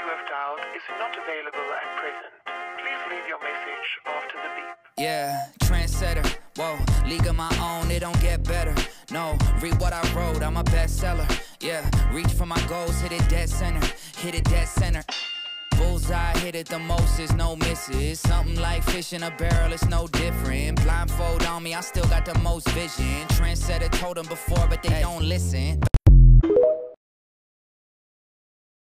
you have dialed is not available at present. Please leave your message after the beep. Yeah, trendsetter. Whoa, league of my own, it don't get better. No, read what I wrote, I'm a bestseller. Yeah, reach for my goals, hit it dead center. Hit it dead center. Bullseye hit it the most, is no misses. Something like fish in a barrel, it's no different. Blindfold on me, I still got the most vision. Trendsetter told them before, but they don't listen.